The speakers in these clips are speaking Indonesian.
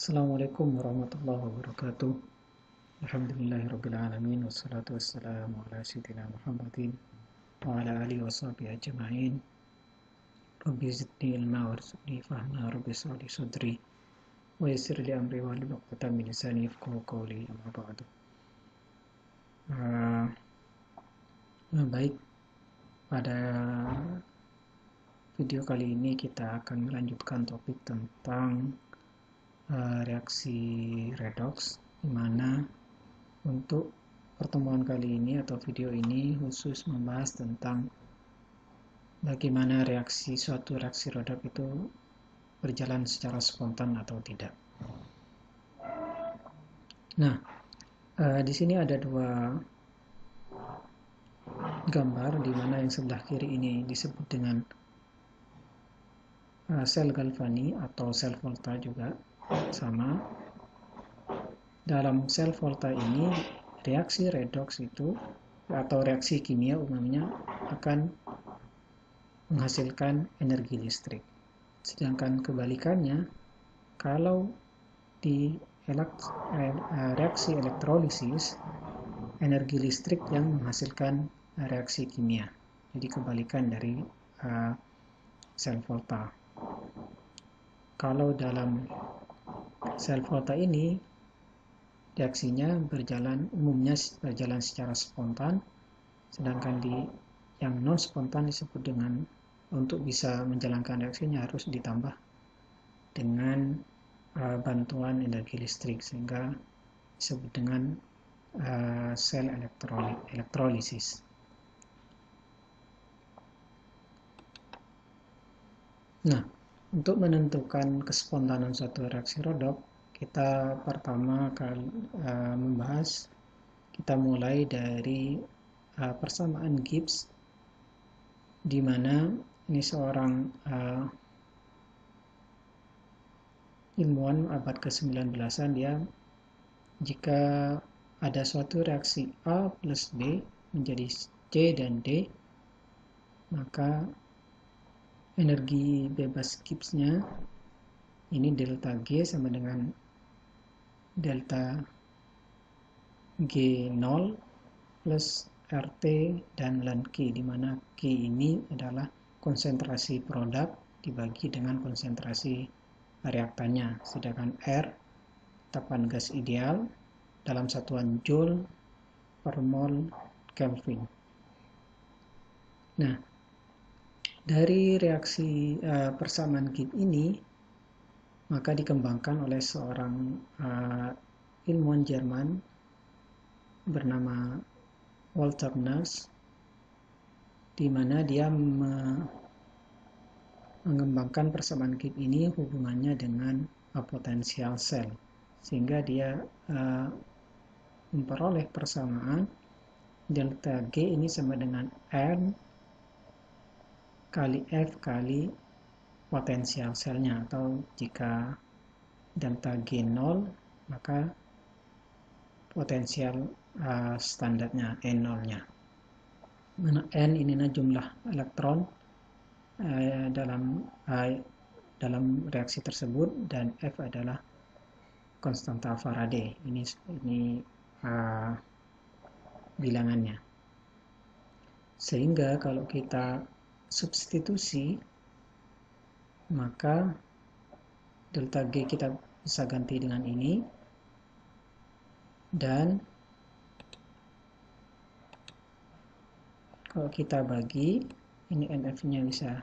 Assalamualaikum warahmatullahi wabarakatuh. Alhamdulillahirrabbilalamin wassalatu wassalamu ala sayyidina Muhammadin wa ala alihi wa sahbihi ajma'in. Rabbi zidni ilma warzuqni fahma rabbi sa'li sadri wa yassir li amri wa hlul 'uqdatam min lisani yafqahu qawli amma ba'du. Uh, baik pada video kali ini kita akan melanjutkan topik tentang uh, reaksi redox di mana untuk pertemuan kali ini atau video ini khusus membahas tentang bagaimana reaksi suatu reaksi redox itu berjalan secara spontan atau tidak. Nah, uh, di sini ada dua gambar di mana yang sebelah kiri ini disebut dengan uh, sel galvani atau sel volta juga sama dalam sel volta ini reaksi redox itu atau reaksi kimia umumnya akan menghasilkan energi listrik sedangkan kebalikannya kalau di Eh, reaksi elektrolisis energi listrik yang menghasilkan reaksi kimia. Jadi kebalikan dari uh, sel volta. Kalau dalam sel volta ini reaksinya berjalan umumnya berjalan secara spontan, sedangkan di yang non spontan disebut dengan untuk bisa menjalankan reaksinya harus ditambah dengan uh, bantuan energi listrik sehingga disebut dengan uh, sel elektroli elektrolisis. Nah, untuk menentukan kespontanan suatu reaksi rodok, kita pertama kali uh, membahas kita mulai dari uh, persamaan Gibbs di mana ini seorang uh, ilmuwan abad ke-19an dia jika ada suatu reaksi A plus B menjadi C dan D maka energi bebas Gibbsnya ini delta G sama dengan delta G0 plus RT dan ln Q di mana Q ini adalah konsentrasi produk dibagi dengan konsentrasi reaktannya, sedangkan R tekanan gas ideal dalam satuan Joule per mol Kelvin. Nah, dari reaksi uh, persamaan Gibbs ini maka dikembangkan oleh seorang uh, ilmuwan Jerman bernama Walter Nurse di mana dia me mengembangkan persamaan Gibbs ini hubungannya dengan potensial sel. Sehingga dia uh, memperoleh persamaan delta G ini sama dengan N kali F kali potensial selnya atau jika delta G 0 maka potensial uh, standarnya N0 nya mana N ini jumlah elektron Eh, dalam uh, dalam reaksi tersebut dan F adalah konstanta Faraday. Ini ini uh, bilangannya. Sehingga kalau kita substitusi maka delta G kita bisa ganti dengan ini dan kalau kita bagi ini NF-nya bisa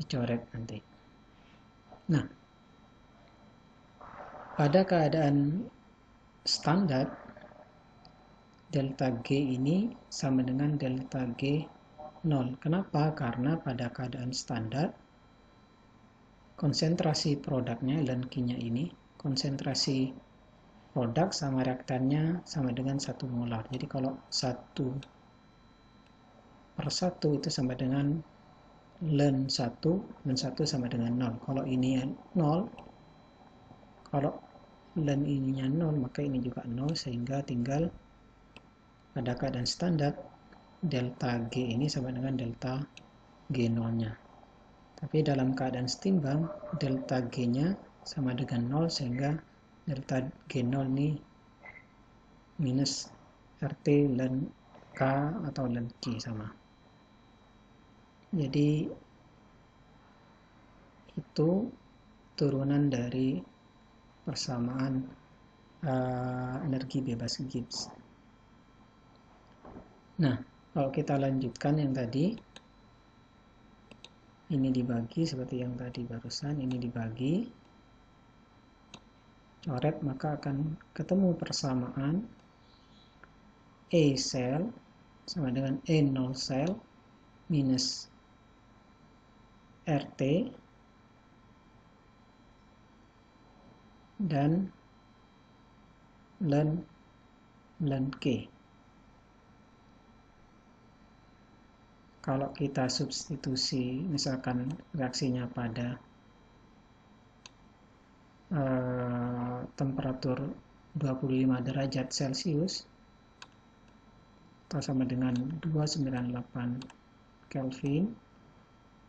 dicoret nanti. Nah, pada keadaan standar delta G ini sama dengan delta G 0. Kenapa? Karena pada keadaan standar konsentrasi produknya nya ini konsentrasi produk sama reaktannya sama dengan satu molar. Jadi kalau satu per 1 itu sama dengan len 1 dan 1 sama dengan 0 kalau ini 0 kalau len ininya 0 maka ini juga 0 sehingga tinggal pada keadaan standar delta G ini sama dengan delta G0 nya tapi dalam keadaan setimbang delta G nya sama dengan 0 sehingga delta G0 ini minus RT ln K atau ln Q sama. Jadi itu turunan dari persamaan uh, energi bebas Gibbs. Nah, kalau kita lanjutkan yang tadi, ini dibagi seperti yang tadi barusan, ini dibagi, coret maka akan ketemu persamaan E sel sama dengan E0 sel minus RT dan ln ln K. Kalau kita substitusi misalkan reaksinya pada uh, temperatur 25 derajat Celcius atau sama dengan 298 Kelvin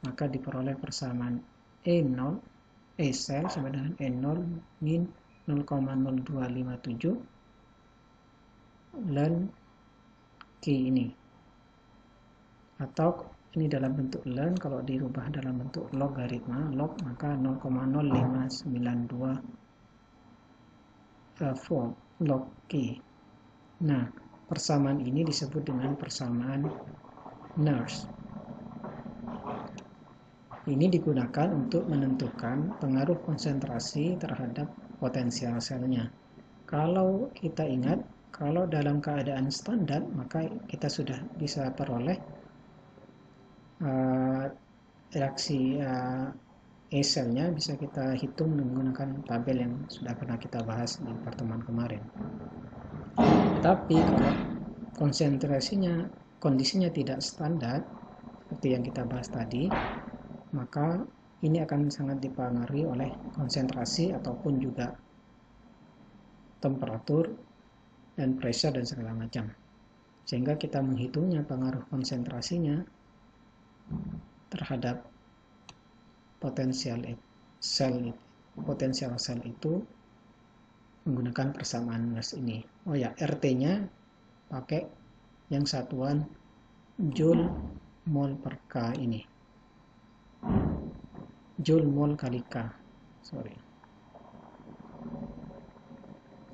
maka diperoleh persamaan E0 E sel sama dengan E0 min 0,0257 ln K ini atau ini dalam bentuk ln kalau dirubah dalam bentuk logaritma log maka 0,0592 uh, volt log K. Nah persamaan ini disebut dengan persamaan Nernst ini digunakan untuk menentukan pengaruh konsentrasi terhadap potensial selnya. Kalau kita ingat kalau dalam keadaan standar maka kita sudah bisa peroleh uh, reaksi uh, E selnya bisa kita hitung menggunakan tabel yang sudah pernah kita bahas di pertemuan kemarin. Tapi kalau konsentrasinya, kondisinya tidak standar, seperti yang kita bahas tadi, maka ini akan sangat dipengaruhi oleh konsentrasi ataupun juga temperatur dan pressure dan segala macam. Sehingga kita menghitungnya pengaruh konsentrasinya terhadap potensial sel potensial sel itu menggunakan persamaan Nernst ini. Oh ya, RT-nya pakai yang satuan Joule mol per K ini. Joule mol kali K. Sorry.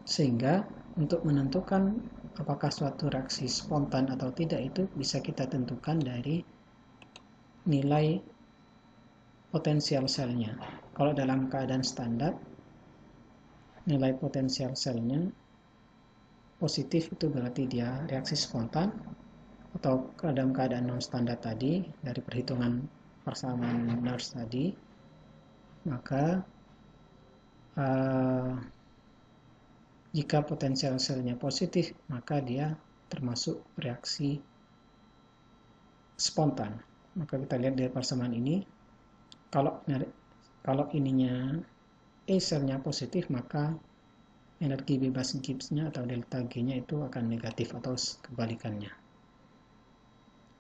Sehingga untuk menentukan apakah suatu reaksi spontan atau tidak itu bisa kita tentukan dari nilai potensial selnya. Kalau dalam keadaan standar, nilai potensial selnya positif itu berarti dia reaksi spontan atau dalam keadaan non standar tadi dari perhitungan persamaan Nernst tadi maka uh, jika potensial selnya positif maka dia termasuk reaksi spontan maka kita lihat dari persamaan ini kalau kalau ininya E selnya positif maka energi bebas Gibbs-nya atau delta G-nya itu akan negatif atau kebalikannya.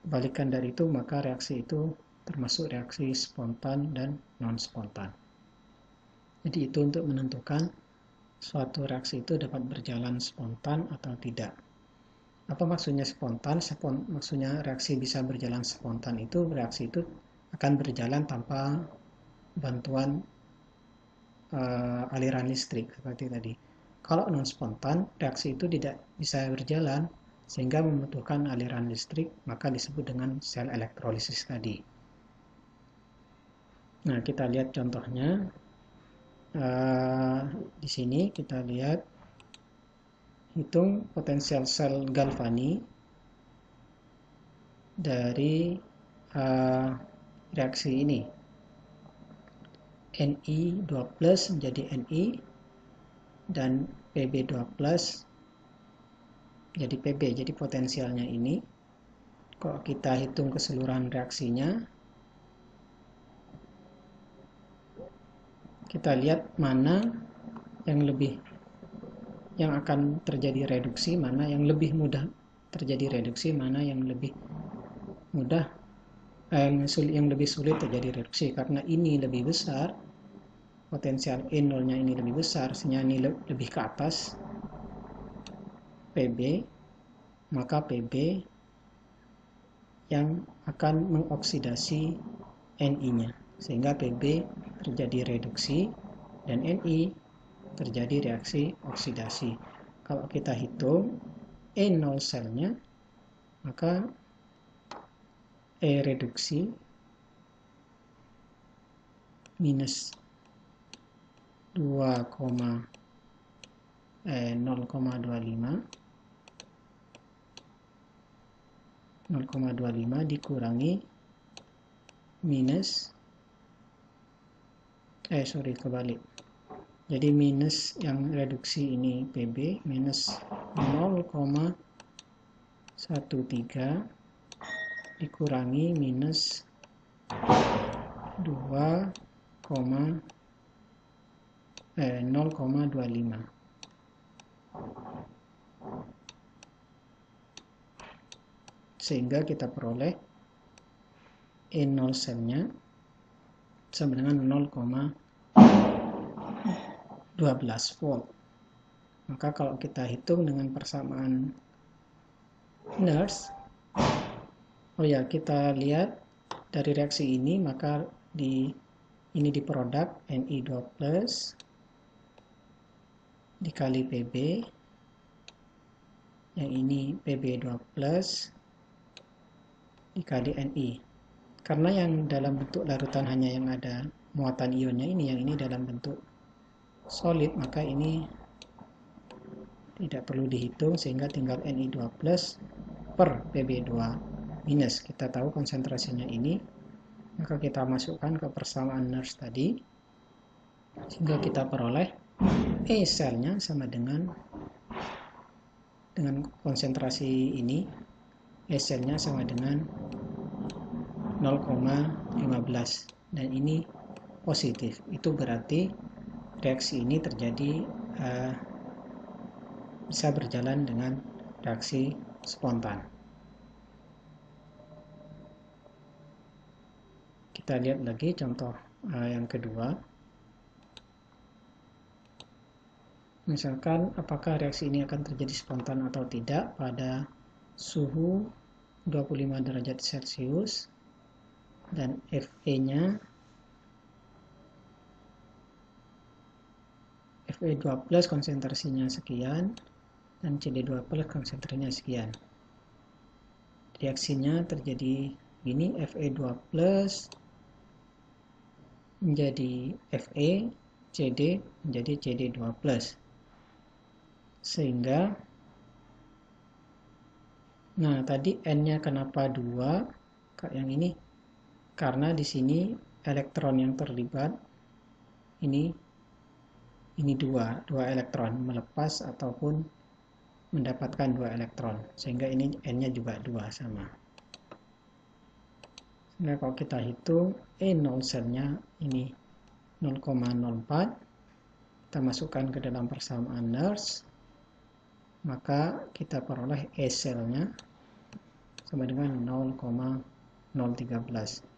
Kebalikan dari itu maka reaksi itu termasuk reaksi spontan dan non spontan jadi itu untuk menentukan suatu reaksi itu dapat berjalan spontan atau tidak apa maksudnya spontan? Spon, maksudnya reaksi bisa berjalan spontan itu reaksi itu akan berjalan tanpa bantuan uh, aliran listrik seperti tadi. Kalau non spontan, reaksi itu tidak bisa berjalan sehingga membutuhkan aliran listrik, maka disebut dengan sel elektrolisis tadi. Nah, kita lihat contohnya. Uh, di sini kita lihat hitung potensial sel galvani dari uh, reaksi ini. Ni 2 plus menjadi Ni dan Pb 2 plus jadi Pb jadi potensialnya ini kalau kita hitung keseluruhan reaksinya kita lihat mana yang lebih yang akan terjadi reduksi, mana yang lebih mudah terjadi reduksi, mana yang lebih mudah eh, yang, sulit, yang lebih sulit terjadi reduksi. Karena ini lebih besar, potensial E0 nya ini lebih besar sehingga ini lebih ke atas PB maka PB yang akan mengoksidasi Ni nya sehingga PB terjadi reduksi dan Ni terjadi reaksi oksidasi. Kalau kita hitung E0 selnya maka E reduksi minus 2, eh, 0,25 0,25 dikurangi minus eh sorry kebalik jadi minus yang reduksi ini PB minus 0,13 dikurangi minus 2, eh, 0,25 sehingga kita peroleh E0 selnya sama dengan 0,12 volt. Maka kalau kita hitung dengan persamaan nurse oh ya kita lihat dari reaksi ini maka di ini di produk Ni2 plus dikali PB yang ini PB2 plus dikali Ni karena yang dalam bentuk larutan hanya yang ada muatan ionnya ini yang ini dalam bentuk solid maka ini tidak perlu dihitung sehingga tinggal Ni2 plus per PB2 minus. Kita tahu konsentrasinya ini maka kita masukkan ke persamaan nurse tadi sehingga kita peroleh E selnya sama dengan dengan konsentrasi ini E selnya sama dengan 0,15 dan ini positif. Itu berarti reaksi ini terjadi uh, bisa berjalan dengan reaksi spontan. Kita lihat lagi contoh uh, yang kedua. Misalkan apakah reaksi ini akan terjadi spontan atau tidak pada suhu 25 derajat Celcius dan FE-nya W12 konsentrasinya sekian dan CD12 konsentrasinya sekian. Reaksinya terjadi gini Fe2 menjadi Fe CD menjadi CD2 sehingga nah tadi N nya kenapa 2 Kak yang ini. Karena di sini elektron yang terlibat ini ini dua, dua elektron melepas ataupun mendapatkan dua elektron. Sehingga ini N-nya juga dua sama. Nah, kalau kita hitung E0 selnya ini 0,04 kita masukkan ke dalam persamaan nurse maka kita peroleh E selnya sama dengan 0,013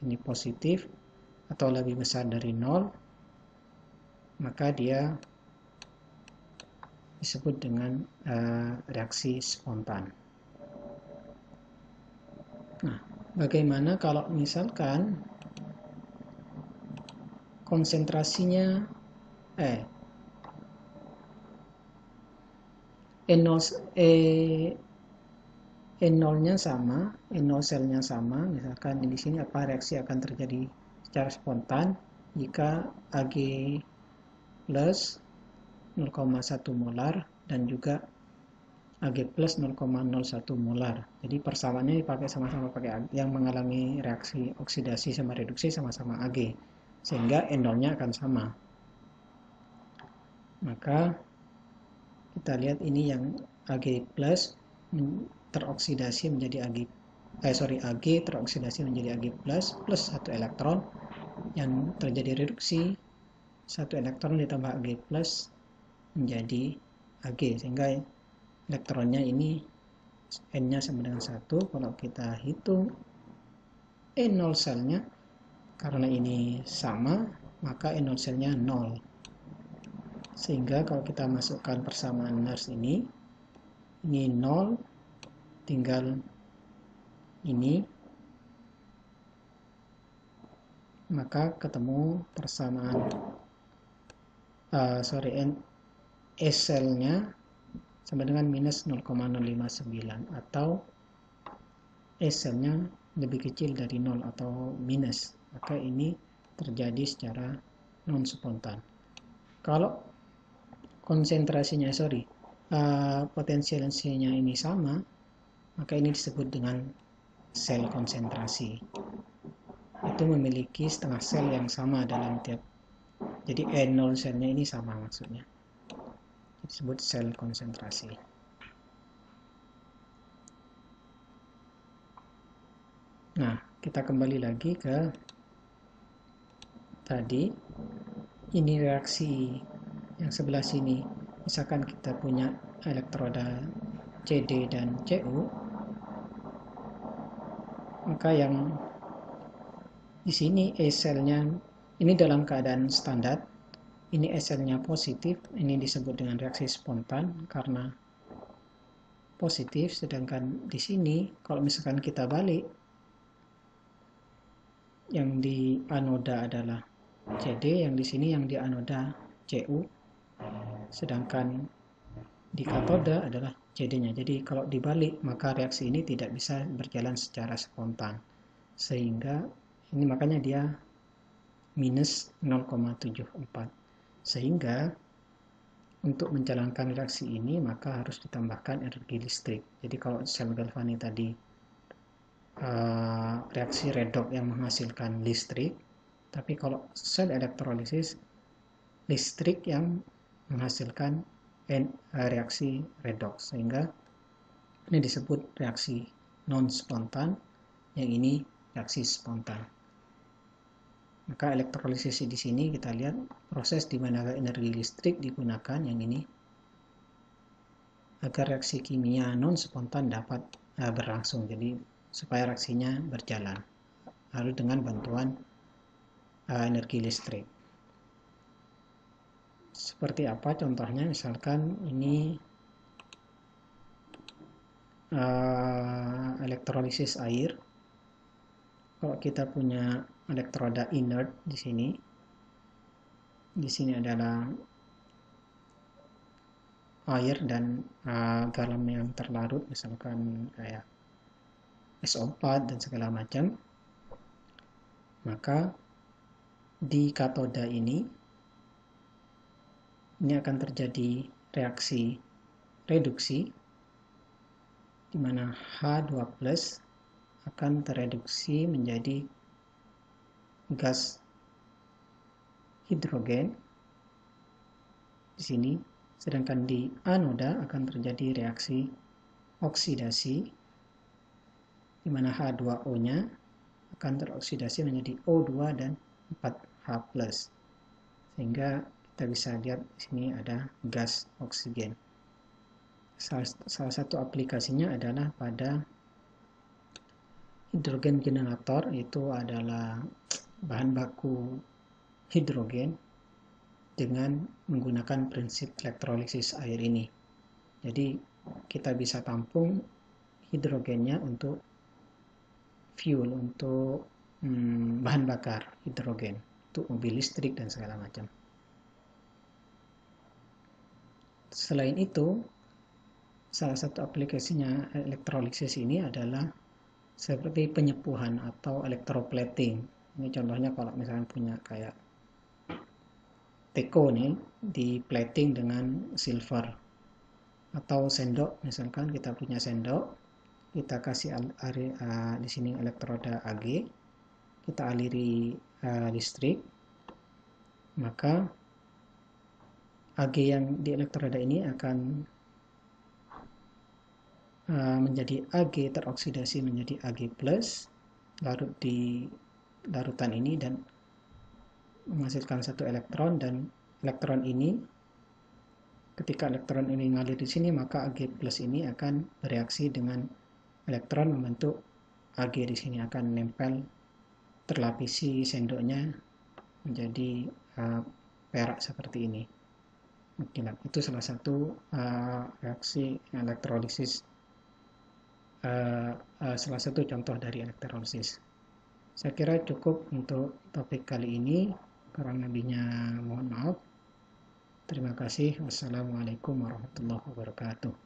ini positif atau lebih besar dari 0 maka dia disebut dengan uh, reaksi spontan. Nah Bagaimana kalau misalkan konsentrasinya eh E0 E E0-nya sama, E0 selnya sama, misalkan di sini apa reaksi akan terjadi secara spontan jika Ag plus 0,1 molar dan juga Ag plus 0,01 molar. Jadi persamaannya dipakai sama-sama pakai yang mengalami reaksi oksidasi sama reduksi sama-sama Ag. Sehingga endolnya akan sama. Maka kita lihat ini yang Ag plus teroksidasi menjadi Ag eh sorry Ag teroksidasi menjadi Ag plus plus satu elektron yang terjadi reduksi satu elektron ditambah Ag plus menjadi Ag sehingga elektronnya ini N-nya sama dengan 1 kalau kita hitung E0 selnya karena ini sama maka N0 selnya 0 sehingga kalau kita masukkan persamaan nurse ini ini 0 tinggal ini maka ketemu persamaan uh, sorry N S nya sama dengan minus 0,059 atau S nya lebih kecil dari 0 atau minus. Maka ini terjadi secara non spontan. Kalau konsentrasinya sorry uh, potensialnya ini sama maka ini disebut dengan sel konsentrasi. Itu memiliki setengah sel yang sama dalam tiap jadi N0 selnya ini sama maksudnya. Disebut sel konsentrasi. Nah kita kembali lagi ke tadi. Ini reaksi yang sebelah sini. Misalkan kita punya elektroda CD dan CU maka yang di sini E selnya ini dalam keadaan standar ini SL-nya positif ini disebut dengan reaksi spontan karena positif sedangkan di sini kalau misalkan kita balik yang di anoda adalah CD yang di sini yang di anoda CU sedangkan di katoda adalah CD-nya. Jadi kalau dibalik maka reaksi ini tidak bisa berjalan secara spontan. Sehingga ini makanya dia minus 0,74. Sehingga untuk menjalankan reaksi ini maka harus ditambahkan energi listrik. Jadi kalau sel galvani tadi uh, reaksi redox yang menghasilkan listrik, tapi kalau sel elektrolisis listrik yang menghasilkan eh, reaksi redox sehingga ini disebut reaksi non spontan yang ini reaksi spontan maka elektrolisis di sini kita lihat proses di mana energi listrik digunakan yang ini. Agar reaksi kimia non spontan dapat uh, berlangsung. Jadi supaya reaksinya berjalan. Lalu dengan bantuan uh, energi listrik. Seperti apa contohnya? Misalkan ini uh, elektrolisis air. Kalau kita punya elektroda inert di sini. Di sini adalah air dan uh, garam yang terlarut misalkan kayak SO4 dan segala macam. Maka di katoda ini ini akan terjadi reaksi reduksi di mana H2 plus akan tereduksi menjadi gas hidrogen di sini sedangkan di anoda akan terjadi reaksi oksidasi di mana H2O-nya akan teroksidasi menjadi O2 dan 4H+. Sehingga kita bisa lihat di sini ada gas oksigen. Salah, satu aplikasinya adalah pada hidrogen generator itu adalah bahan baku hidrogen dengan menggunakan prinsip elektrolisis air ini. Jadi kita bisa tampung hidrogennya untuk fuel, untuk hmm, bahan bakar hidrogen, untuk mobil listrik dan segala macam. Selain itu, salah satu aplikasinya elektrolisis ini adalah seperti penyepuhan atau electroplating. Ini contohnya kalau misalnya punya kayak teko nih, di plating dengan silver. Atau sendok, misalkan kita punya sendok, kita kasih uh, di sini elektroda Ag, kita aliri uh, listrik, maka Ag yang di elektroda ini akan uh, menjadi Ag teroksidasi menjadi Ag plus larut di larutan ini dan menghasilkan satu elektron dan elektron ini ketika elektron ini ngalir di sini maka Ag plus ini akan bereaksi dengan elektron membentuk Ag di sini akan nempel terlapisi sendoknya menjadi uh, perak seperti ini. Oke, itu salah satu uh, reaksi elektrolisis, uh, uh, salah satu contoh dari elektrolisis. Saya kira cukup untuk topik kali ini. Kurang lebihnya mohon maaf. Terima kasih. Wassalamualaikum warahmatullahi wabarakatuh.